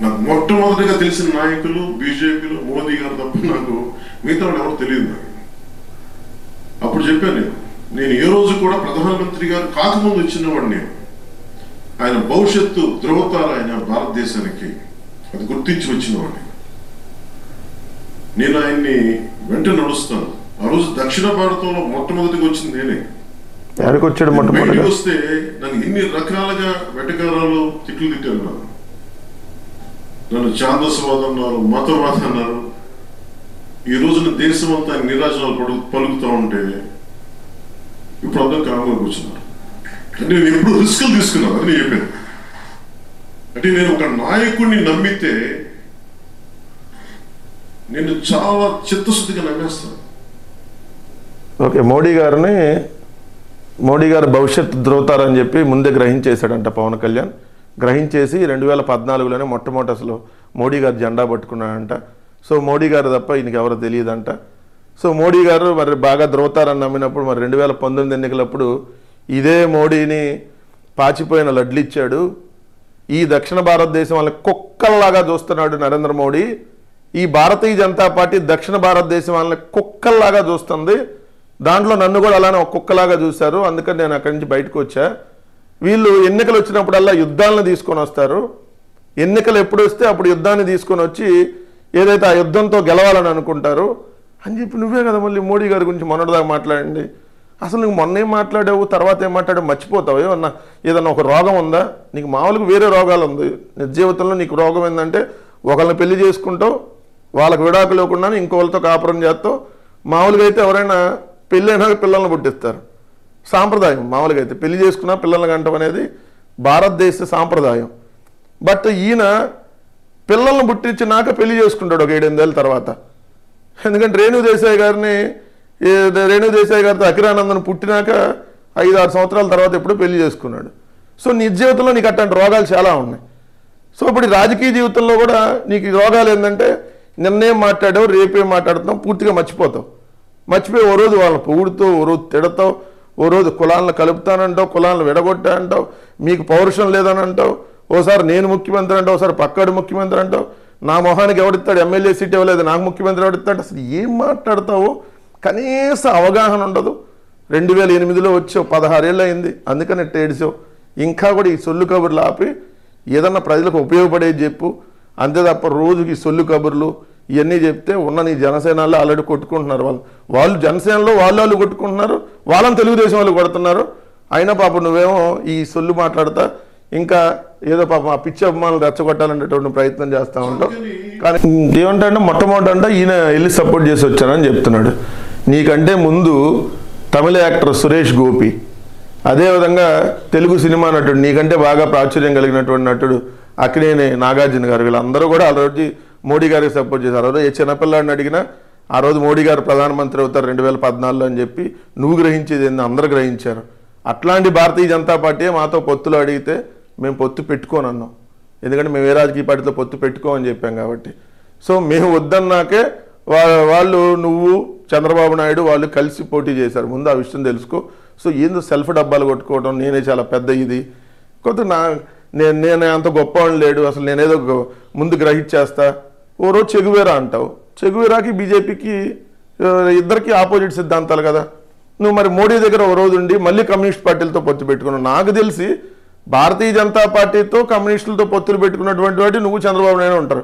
నాకు మొట్టమొదటిగా తెలిసిన నాయకులు బీజేపీలో మోదీ గారు తప్ప నాకు మిగతా వాళ్ళు ఎవరు తెలియదు నాకు. అప్పుడు చెప్పాను నేను నేను ఏ రోజు కూడా ప్రధానమంత్రి గారు కాకముందు వచ్చినవాడు నేను. ఆయన భవిష్యత్తు ధృవతారు ఆయన భారతదేశానికి అది గుర్తించి వచ్చినవాడిని నేను. ఆయన్ని వెంట నడుస్తాను. ఆ రోజు దక్షిణ భారతంలో మొట్టమొదటిగా వచ్చింది నేనే. వస్తే నన్ను ఎన్ని రకాలుగా వెటకారాలు తిట్లు తిట్టారు నన్ను నన్ను ఛాందసవాదం అన్నారు మతవాదం అన్నారు ఈ రోజున దేశం అంతా నిరాశనాలు పడు పలుకుతా ఉంటే ఇప్పుడు అందరూ కామంగా కూర్చున్నారు. అంటే నేను ఎప్పుడు రిస్కులు తీసుకున్నాను అని చెప్పాను. అంటే నేను ఒక నాయకుడిని నమ్మితే నేను చాలా చిత్తశుద్ధిగా నమ్మేస్తాను. ఓకే మోడీ గారిని మోడీ గారు భవిష్యత్తు ద్రోతారని చెప్పి ముందే గ్రహించేశాడంట పవన్ కళ్యాణ్. గ్రహించేసి రెండు వేల పద్నాలుగులోనే మొట్టమొదటి అసలు మోడీ గారు జెండా పట్టుకున్నాడంట. సో మోడీ గారు తప్ప ఈయనకి ఎవరో తెలియదంట. సో మోడీ గారు మరి బాగా ధృవతారని నమ్మినప్పుడు మరి రెండు వేల పంతొమ్మిది ఎన్నికలప్పుడు ఇదే మోడీని పాచిపోయిన లడ్లు ఇచ్చాడు. ఈ దక్షిణ భారతదేశం వాళ్ళని కుక్కల్లాగా చూస్తున్నాడు నరేంద్ర మోడీ. ఈ భారతీయ జనతా పార్టీ దక్షిణ భారతదేశం వాళ్ళని కుక్కల్లాగా చూస్తుంది. దాంట్లో నన్ను కూడా అలానే ఒక కుక్కలాగా చూశారు. అందుకని నేను అక్కడి నుంచి బయటకు వచ్చా. వీళ్ళు ఎన్నికలు వచ్చినప్పుడల్లా యుద్ధాలను తీసుకొని వస్తారు. ఎన్నికలు ఎప్పుడు వస్తే అప్పుడు యుద్ధాన్ని తీసుకొని వచ్చి ఏదైతే ఆ యుద్ధంతో గెలవాలని అనుకుంటారు. అని చెప్పి నువ్వే కదా మళ్ళీ మోడీ గారి గురించి మొన్నటిదాకా మాట్లాడండి అసలు నువ్వు మొన్న ఏం మాట్లాడావు తర్వాత ఏం మాట్లాడావు మర్చిపోతావు? ఏమన్నా ఏదన్నా ఒక రోగం ఉందా? నీకు మామూలుగా వేరే రోగాలు ఉంది. నిజీవితంలో నీకు రోగం ఏంటంటే ఒకళ్ళని పెళ్ళి చేసుకుంటావు వాళ్ళకి విడాకులు ఇవ్వకుండా ఇంకోళ్ళతో కాపురం చేస్తావు. మామూలుగా అయితే ఎవరైనా పెళ్ళైనా పిల్లల్ని పుట్టిస్తారు. సాంప్రదాయం మామూలుగా అయితే. పెళ్ళి చేసుకున్న పిల్లలు కంటం అనేది భారతదేశ సాంప్రదాయం. బట్ ఈయన పిల్లల్ని పుట్టించినాక పెళ్ళి చేసుకుంటాడు ఒక ఏడెనిమిదేళ్ళ తర్వాత. ఎందుకంటే రేణు దేశాయ్ గారిని ఏ రేణు దేశాయ్ గారితో అఖిరానందన్ పుట్టినాక ఐదు ఆరు సంవత్సరాల తర్వాత ఎప్పుడు పెళ్ళి చేసుకున్నాడు. సో నీ జీవితంలో నీకు అట్లాంటి రోగాలు చాలా ఉన్నాయి. సో ఇప్పుడు రాజకీయ జీవితంలో కూడా నీకు రోగాలు ఏంటంటే నిన్నేం మాట్లాడావు రేపేం మాట్లాడుతున్నావు పూర్తిగా మర్చిపోతావు. మర్చిపోయి ఓ రోజు వాళ్ళని పొగుడుతూ ఓ రోజు తిడతావు ఓ రోజు కులాలను కలుపుతానంటావు కులాలను విడగొట్టా అంటావు మీకు పౌరుషం లేదని అంటావు ఓసారి నేను ముఖ్యమంత్రి అంటావు ఒకసారి పక్కాడు ముఖ్యమంత్రి అంటావు నా మొహానికి ఎవడిస్తాడు ఎమ్మెల్యే సీట్ ఇవ్వలేదు నాకు ముఖ్యమంత్రి ఎవడిస్తాడు అసలు ఏం మాట్లాడతావు? కనీస అవగాహన ఉండదు. రెండు వేల ఎనిమిదిలో వచ్చావు పదహారేళ్ళు అయింది అందుకని ఏడిసావు ఇంకా కూడా ఈ సొల్లు కబుర్లు ఆపి ఏదన్నా ప్రజలకు ఉపయోగపడేది చెప్పు అంతే తప్ప రోజుకి సొల్లు కబుర్లు ఇవన్నీ చెప్తే ఉన్న నీ జనసేనలో ఆల్రెడీ కొట్టుకుంటున్నారు వాళ్ళు. వాళ్ళు జనసేనలో వాళ్ళు వాళ్ళు కొట్టుకుంటున్నారు వాళ్ళని తెలుగుదేశం వాళ్ళు కొడుతున్నారు. అయినా పాపం నువ్వేమో ఈ సొల్లు మాట్లాడతా ఇంకా ఏదో పాపం ఆ పిచ్చి అభిమానులు రెచ్చగొట్టాలనేటువంటి ప్రయత్నం చేస్తూ ఉంటావు కానీ ఏమంటాడంటే మొట్టమొదటి అంటే ఈయన వెళ్ళి సపోర్ట్ చేసి వచ్చానని చెప్తున్నాడు. నీకంటే ముందు తమిళ యాక్టర్ సురేష్ గోపి అదేవిధంగా తెలుగు సినిమా నటుడు నీకంటే బాగా ప్రాచుర్యం కలిగినటువంటి నటుడు అక్కినేని నాగార్జున గారు వీళ్ళందరూ కూడా ఆ రోజు మోడీ గారికి సపోర్ట్ చేశారు. ఆ ఏ చిన్నపిల్లాడిని అడిగినా ఆ రోజు మోడీ గారు ప్రధానమంత్రి అవుతారు రెండు వేల పద్నాలుగులో అని చెప్పి నువ్వు గ్రహించేది ఏంది? అందరూ గ్రహించారు. అట్లాంటి భారతీయ జనతా పార్టీ మాతో పొత్తులు అడిగితే మేము పొత్తు పెట్టుకోను అన్నాం. ఎందుకంటే మేము ఏ రాజకీయ పార్టీతో పొత్తు పెట్టుకోమని చెప్పాం కాబట్టి. సో మేము వద్దన్నాకే వా- వాళ్ళు నువ్వు చంద్రబాబు నాయుడు వాళ్ళు కలిసి పోటీ చేశారు. ముందు ఆ విషయం తెలుసుకో. సో ఏందో సెల్ఫ్ డబ్బాలు కొట్టుకోవడం నేనే చాలా పెద్ద ఇది. కొత్త నా నేను నేను అంత గొప్పవాడిని లేడు. అసలు నేనేదో ముందు గ్రహించేస్తా. ఓ రోజు చెగువేరా అంటావు. చెగువీరాకి బీజేపీకి ఇద్దరికి ఆపోజిట్ సిద్ధాంతాలు కదా. నువ్వు మరి మోడీ దగ్గర ఒక రోజు ఉండి మళ్ళీ కమ్యూనిస్ట్ పార్టీలతో పొత్తు పెట్టుకున్నావు. నాకు తెలిసి భారతీయ జనతా పార్టీతో కమ్యూనిస్టులతో పొత్తులు పెట్టుకున్నటువంటి వాటి నువ్వు చంద్రబాబు నాయుడు ఉంటారు.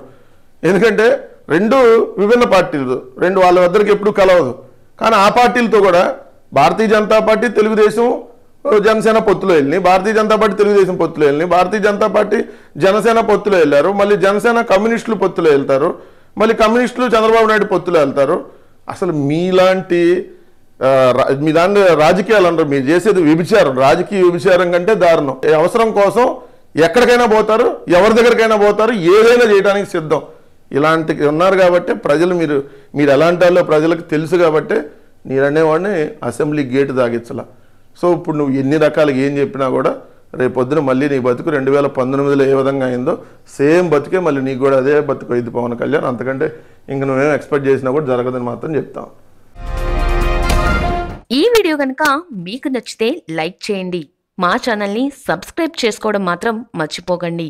ఎందుకంటే రెండు విభిన్న పార్టీలు రెండు వాళ్ళ ఇద్దరికి ఎప్పుడు కలవదు. కానీ ఆ పార్టీలతో కూడా భారతీయ జనతా పార్టీ తెలుగుదేశం జనసేన పొత్తులో వెళ్ళినాయి. భారతీయ జనతా పార్టీ తెలుగుదేశం పొత్తులో వెళ్ళినాయి. భారతీయ జనతా పార్టీ జనసేన పొత్తులో వెళ్ళారు. మళ్ళీ జనసేన కమ్యూనిస్టులు పొత్తులో వెళ్తారు. మళ్ళీ కమ్యూనిస్టులు చంద్రబాబు నాయుడు పొత్తులో వెళ్తారు. అసలు మీలాంటి రా- మీ దాన్ని రాజకీయాలు అంటారు. మీరు చేసేది విభిచారం. రాజకీయ వ్యభిచారం కంటే దారుణం. ఏ అవసరం కోసం ఎక్కడికైనా పోతారు ఎవరి దగ్గరికైనా పోతారు ఏదైనా చేయడానికి సిద్ధం. ఇలాంటి ఉన్నారు కాబట్టి ప్రజలు మీరు మీరు ఎలాంటి వాళ్ళో ప్రజలకు తెలుసు కాబట్టి మీరు అనేవాడిని అసెంబ్లీ గేటు తాగించాల సో ఇప్పుడు నువ్వు ఎన్ని రకాలుగా ఏం చెప్పినా కూడా రేపు పొద్దున మళ్ళీ నీ బతుకు రెండు వేల పంతొమ్మిదిలో ఏ విధంగా అయిందో సేమ్ బతుకే మళ్ళీ నీకు కూడా అదే బతుకు అయింది పవన్ కళ్యాణ్. అంతకంటే ఇంక నువ్వేం ఎక్స్పెక్ట్ చేసినా కూడా జరగదని మాత్రం చెప్తాం. ఈ వీడియో కనుక మీకు నచ్చితే లైక్ చేయండి. మా ఛానల్ని సబ్స్క్రైబ్ చేసుకోవడం మాత్రం మర్చిపోకండి.